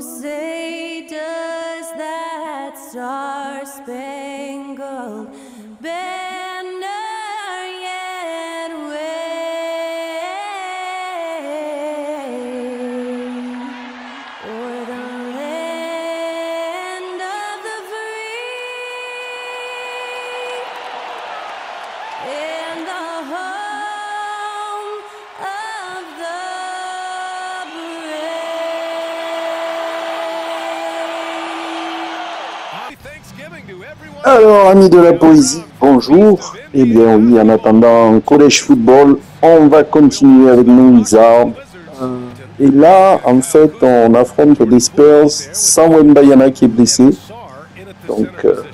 Say does that star spangled Alors, amis de la poésie, bonjour. Eh bien oui, en attendant collège football, on va continuer avec nos Wizards. Euh, Et là, en fait, on affronte des Spurs sans Wembayana qui est blessé. Donc, euh,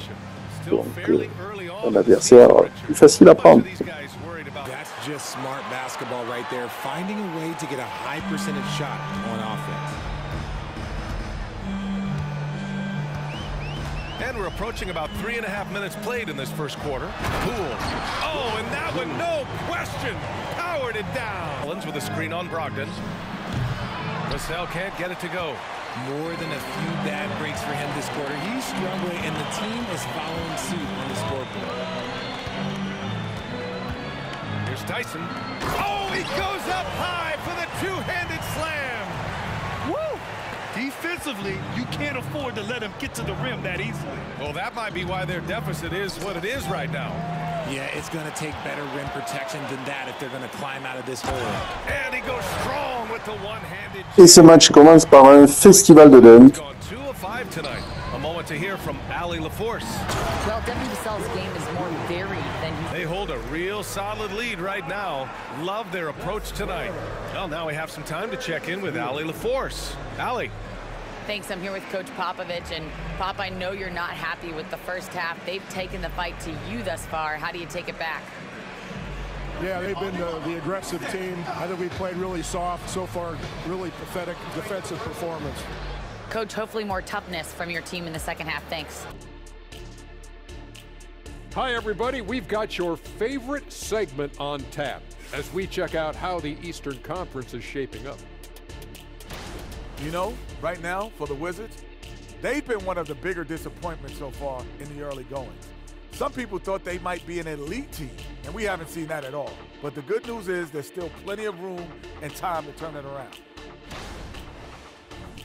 donc euh, un adversaire plus facile à prendre. Basketball right there. Finding a way to get a high percentage shot on offense. And we're approaching about three and a half minutes played in this first quarter. Poole. Oh, and that one, no question, powered it down. Collins with a screen on Brogdon. Vassell can't get it to go. More than a few bad breaks for him this quarter. He's struggling, and the team is following suit on the scoreboard. Here's Dyson. Oh, he goes up high for the two-handed! Defensively, you can't afford to let him get to the rim that easily. Well, that might be why their deficit is what it is right now. Yeah, it's going to take better rim protection than that if they're going to climb out of this hole. And he goes strong with the one-handed. Et ce match commence par un festival de dunk. Of five tonight. A moment to hear from Allie LaForce. Well, Devin Vassell's game is more varied than he They hold a real solid lead right now. Love their approach tonight. Well, now we have some time to check in with Allie LaForce. Allie, Thanks. I'm here with Coach Popovich. And Pop, I know you're not happy with the first half. They've taken the fight to you thus far. How do you take it back? Yeah, they've been the, the aggressive team. I think we played really soft so far. Really pathetic defensive performance. Coach, hopefully more toughness from your team in the second half. Thanks. Hi, everybody. We've got your favorite segment on tap as we check out how the Eastern Conference is shaping up. You know, right now for the Wizards, they've been one of the bigger disappointments so far in the early goings. Some people thought they might be an elite team, and we haven't seen that at all. But the good news is there's still plenty of room and time to turn it around.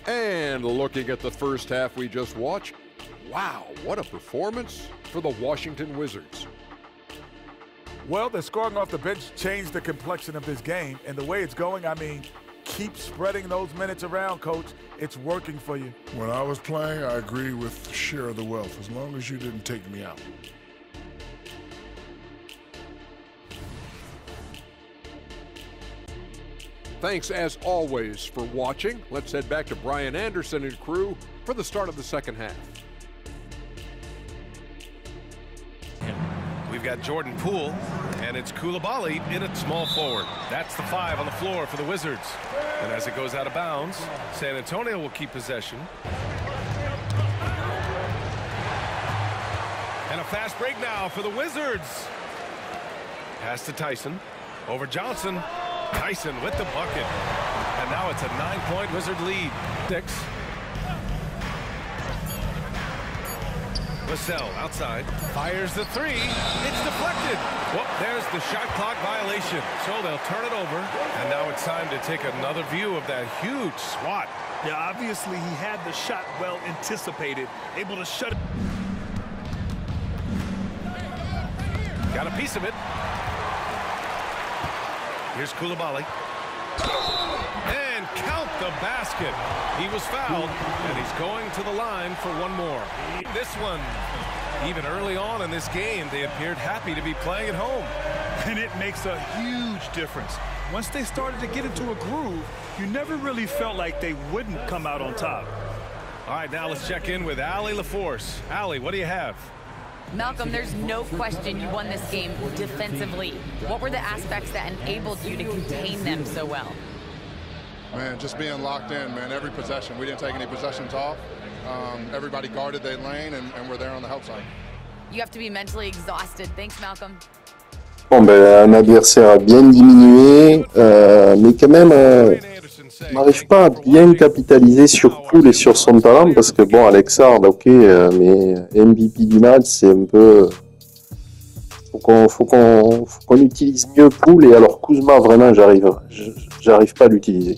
And looking at the first half we just watched, wow, what a performance for the Washington Wizards. Well, the scoring off the bench changed the complexion of this game, and the way it's going, I mean, keep spreading those minutes around, coach. It's working for you. When I was playing, I agree with share of the wealth, as long as you didn't take me out. Thanks as always for watching. Let's head back to Brian Anderson and crew for the start of the second half. we've got Jordan Poole, and it's Coulibaly in at small forward. That's the five on the floor for the Wizards. And as it goes out of bounds, San Antonio will keep possession. And a fast break now for the Wizards. Pass to Tyson. Over Johnson. Tyson with the bucket. And now it's a nine-point Wizard lead. Six. Vassell outside. Fires the three. It's deflected. Well, there's the shot clock violation. So they'll turn it over. And now it's time to take another view of that huge swat. Yeah, obviously he had the shot well anticipated, able to shut it. Got a piece of it. Here's Coulibaly. And count the basket. He was fouled, and he's going to the line for one more. This one, even early on in this game, they appeared happy to be playing at home. And it makes a huge difference. Once they started to get into a groove, you never really felt like they wouldn't come out on top. All right, now let's check in with Allie LaForce. Allie, what do you have? Malcolm, there's no question you won this game defensively. What were the aspects that enabled you to contain them so well? Man, just being locked in, man, every possession. We didn't take any possessions off. Um, everybody guarded their lane, and, and we're there on the help side. You have to be mentally exhausted. Thanks, Malcolm. Bon, ben, un adversaire bien diminué, euh, mais quand même, euh, on n'arrive pas à bien capitaliser sur Poul et sur son talent parce que bon, Alexard, ok, euh, mais MVP du match, c'est un peu. Faut qu'on, faut qu'on, faut qu'on utilise mieux Poul et alors Kuzma, vraiment, j'arrive, j'arrive pas à l'utiliser.